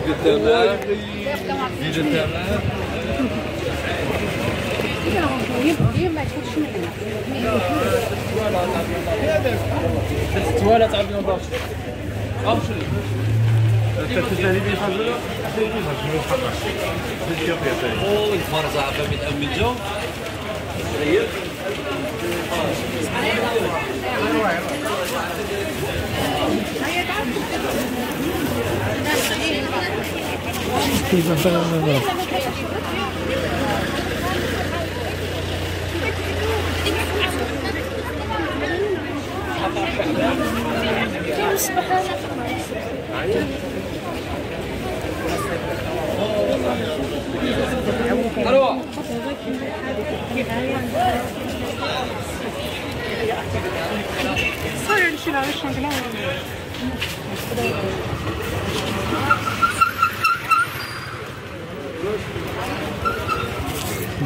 زيد التمام زيد التمام التوالة تاع اليوم باش اوه الفرز عبا من امي كيف فعلا مروه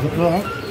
Được rồi.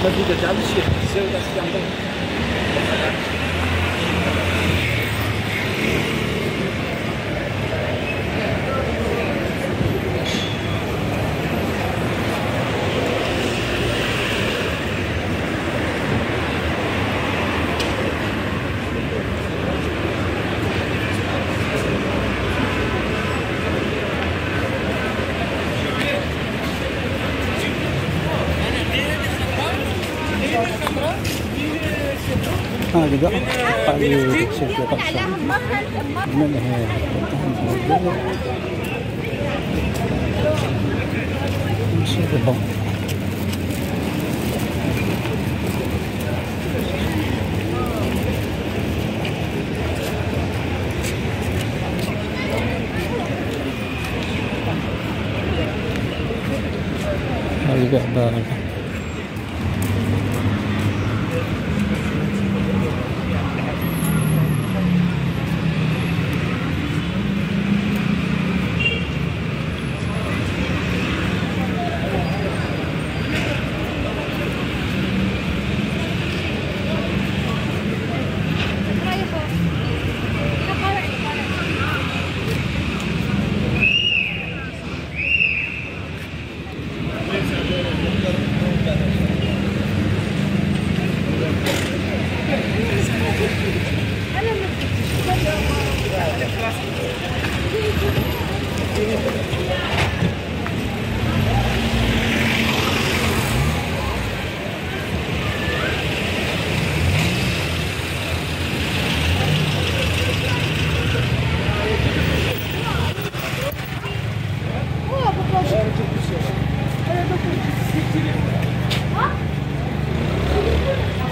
Mandica 有在加热 هذا بقى هذه شركة قصة من هي مش بالضبط هذه بقى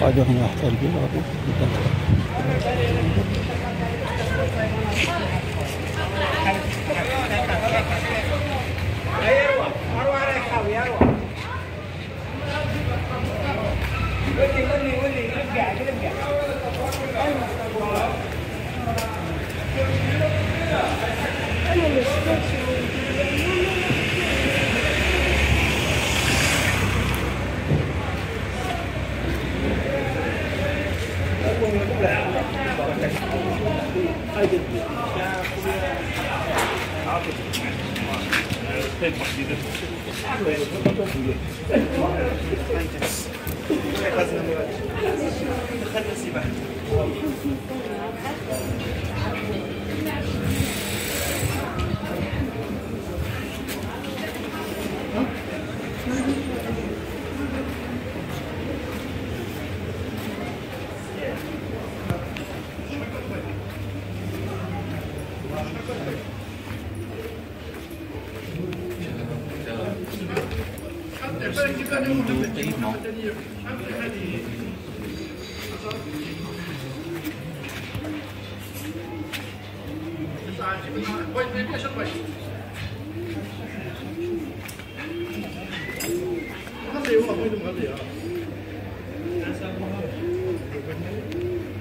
قاعدة هنا أحتاج بها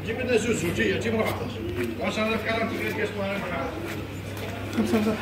جيب لنا زوج زوجية جيب 14 10000 كلام تقول لك اسمها أنا 5000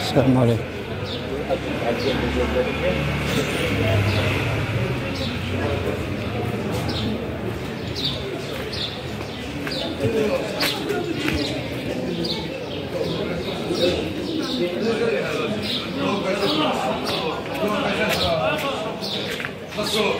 السلام عليكم خلصوا